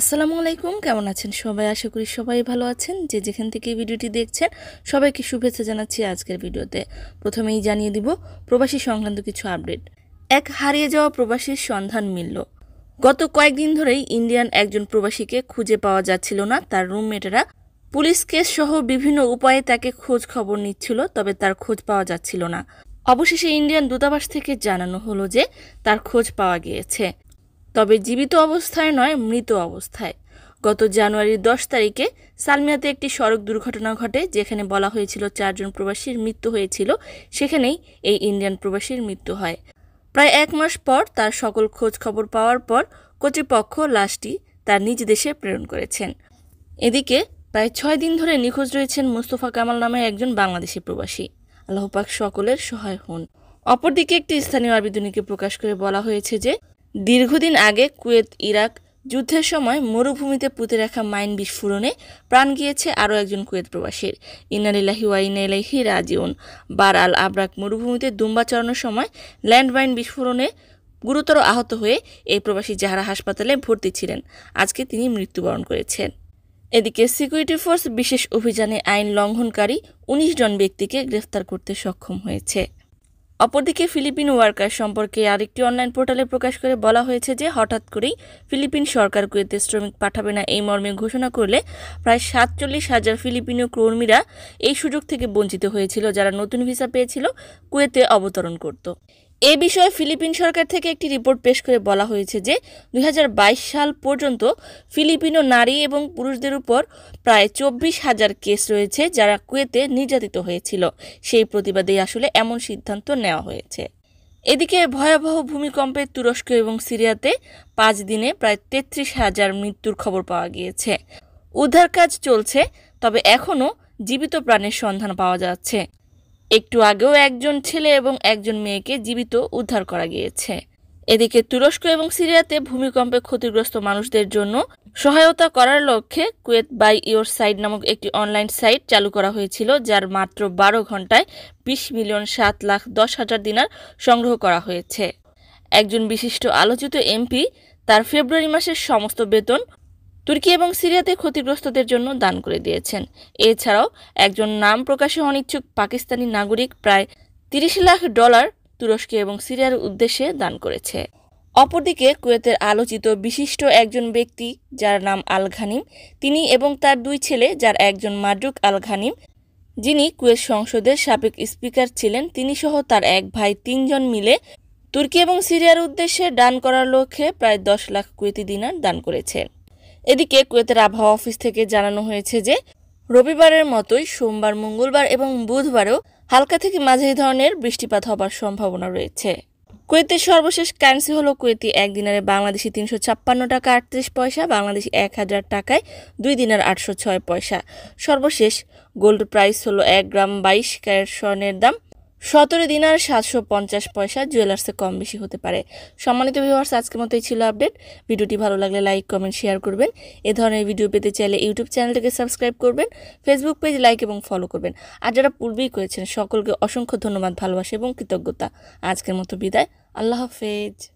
আসসালামু আলাইকুম, কেমন আছেন সবাই? আশা করি সবাই ভালো আছেন। যে যেখান থেকে ভিডিওটি দেখছেন, সবাইকে শুভেচ্ছা জানাচ্ছি আজকের ভিডিওতে। প্রথমেই জানিয়ে দিব, প্রবাসী সংক্রান্ত কিছু আপডেট। এক হারিয়ে যাওয়া প্রবাসীর সন্ধান মিলল। গত কয়েকদিন ধরেই ইন্ডিয়ান একজন প্রবাসীকে খুঁজে পাওয়া যাচ্ছিল না। তার রুমমেটেরা পুলিশ কেস সহ বিভিন্ন উপায়ে তাকে খোঁজ খবর নিচ্ছিল, তবে তার খোঁজ পাওয়া যাচ্ছিল না। অবশেষে ইন্ডিয়ান দূতাবাস থেকে জানানো হলো যে, তার খোঁজ পাওয়া গিয়েছে। তবে জীবিত অবস্থায় নয়, মৃত অবস্থায়। গত জানুয়ারির দশ তারিখে সালমিয়াতে একটি সড়ক দুর্ঘটনা ঘটে, যেখানে বলা হয়েছিল চারজন প্রবাসীর মৃত্যু হয়েছিল। সেখানেই এই ইন্ডিয়ান প্রবাসীর মৃত্যু হয়। প্রায় এক মাস পর তার সকল খোঁজ খবর পাওয়ার পর কর্তৃপক্ষ লাশটি তার নিজ দেশে প্রেরণ করেছেন। এদিকে প্রায় ছয় দিন ধরে নিখোঁজ রয়েছেন মুস্তফা কামাল নামে একজন বাংলাদেশি প্রবাসী। আল্লাহ পাক সকলের সহায় হন। অপরদিকে একটি স্থানীয় আবেদনীকে প্রকাশ করে বলা হয়েছে যে দীর্ঘদিন আগে কুয়েত, ইরাক যুদ্ধের সময় মরুভূমিতে পুঁতে রাখা মাইন বিস্ফোরণে প্রাণ গিয়েছে আরও একজন কুয়েত প্রবাসীর। ইনারিল্লাহি ওয়াইনাইলাহি রাজিউন। বার আল আবরাক মরুভূমিতে দুম্বা চড়ানোর সময় ল্যান্ডমাইন বিস্ফোরণে গুরুতর আহত হয়ে এই প্রবাসী যাহারা হাসপাতালে ভর্তি ছিলেন। আজকে তিনি মৃত্যুবরণ করেছেন। এদিকে সিকিউরিটি ফোর্স বিশেষ অভিযানে আইন লঙ্ঘনকারী উনিশ জন ব্যক্তিকে গ্রেফতার করতে সক্ষম হয়েছে। অপরদিকে ফিলিপিন ওয়ার্কার সম্পর্কে আরেকটি অনলাইন পোর্টালে প্রকাশ করে বলা হয়েছে যে হঠাৎ করেই ফিলিপিন সরকার কুয়েতে শ্রমিক পাঠাবে না এই মর্মে ঘোষণা করলে প্রায় সাতচল্লিশ হাজার ফিলিপিনীয় কর্মীরা এই সুযোগ থেকে বঞ্চিত হয়েছিল যারা নতুন ভিসা পেয়েছিল কুয়েতে অবতরণ করত। এ বিষয়ে ফিলিপিন সরকার থেকে একটি রিপোর্ট পেশ করে বলা হয়েছে যে দুই হাজার বাইশ সাল পর্যন্ত ফিলিপিনো নারী এবং পুরুষদের উপর প্রায় চব্বিশ হাজার কেস রয়েছে যারা কুয়েতে নির্যাতিত হয়েছিল। সেই প্রতিবাদেই আসলে এমন সিদ্ধান্ত নেওয়া হয়েছে। এদিকে ভয়াবহ ভূমিকম্পে তুরস্ক এবং সিরিয়াতে পাঁচ দিনে প্রায় তেত্রিশ হাজার মৃত্যুর খবর পাওয়া গিয়েছে। উদ্ধার কাজ চলছে, তবে এখনও জীবিত প্রাণের সন্ধান পাওয়া যাচ্ছে। একটু আগেও একজন ছেলে এবং একজন মেয়েকে জীবিত উদ্ধার করা গিয়েছে। এদিকে তুরস্ক এবং সিরিয়াতে ভূমিকম্পে ক্ষতিগ্রস্ত মানুষদের জন্য সহায়তা করার লক্ষ্যে কুয়েত বাই ইয়োর সাইড নামক একটি অনলাইন সাইট চালু করা হয়েছিল, যার মাত্র বারো ঘন্টায় বিশ মিলিয়ন সাত লাখ দশ হাজার দিনার সংগ্রহ করা হয়েছে। একজন বিশিষ্ট আলোচিত এমপি তার ফেব্রুয়ারি মাসের সমস্ত বেতন তুর্কি এবং সিরিয়াতে ক্ষতিগ্রস্তদের জন্য দান করে দিয়েছেন। এছাড়াও একজন নাম প্রকাশে অনিচ্ছুক পাকিস্তানি নাগরিক প্রায় তিরিশ লাখ ডলার তুরস্ক এবং সিরিয়ার উদ্দেশ্যে দান করেছে। অপরদিকে কুয়েতের আলোচিত বিশিষ্ট একজন ব্যক্তি যার নাম আল ঘানিম তিনি এবং তার দুই ছেলে যার একজন মাড্রুক আল ঘানিম যিনি কুয়েত সংসদের সাবেক স্পিকার ছিলেন তিনি সহ তার এক ভাই তিনজন মিলে তুর্কি এবং সিরিয়ার উদ্দেশ্যে দান করার লক্ষ্যে প্রায় দশ লাখ কুয়েতি দিনার দান করেছে এদিকে কুয়েতের আবহাওয়া অফিস থেকে জানানো হয়েছে যে, রবিবারের মতোই সোমবার, মঙ্গলবার এবং বুধবারেও হালকা থেকে মাঝারি ধরনের বৃষ্টিপাত হবার সম্ভাবনা রয়েছে। কুয়েতের সর্বশেষ কারেন্সি হলো কুয়েতি এক দিনারে বাংলাদেশি তিনশো ছাপ্পান্ন টাকা আটত্রিশ পয়সা, বাংলাদেশি এক হাজার টাকায় দুই দিনের আটশো ছয় পয়সা। সর্বশেষ গোল্ড প্রাইস হলো এক গ্রাম বাইশ ক্যারেট স্বর্ণের দাম সতেরো দিন আর সাতশো পঞ্চাশ পয়সা জুয়েলার্সে কম বেশি হতে পারে। সম্মানিত ভিউয়ার্স আজকের মতোই ছিল আপডেট ভিডিওটি ভালো লাগলে লাইক কমেন্ট শেয়ার করবেন। এ ধরনের ভিডিও পেতে চাইলে ইউটিউব চ্যানেলটিকে সাবস্ক্রাইব করবেন ফেসবুক পেজ লাইক এবং ফলো করবেন। আর যারা পূর্বেই করেছেন, সকলকে অসংখ্য ধন্যবাদ, ভালোবাসা এবং কৃতজ্ঞতা। আজকের মতো বিদায়। আল্লাহ হাফেজ।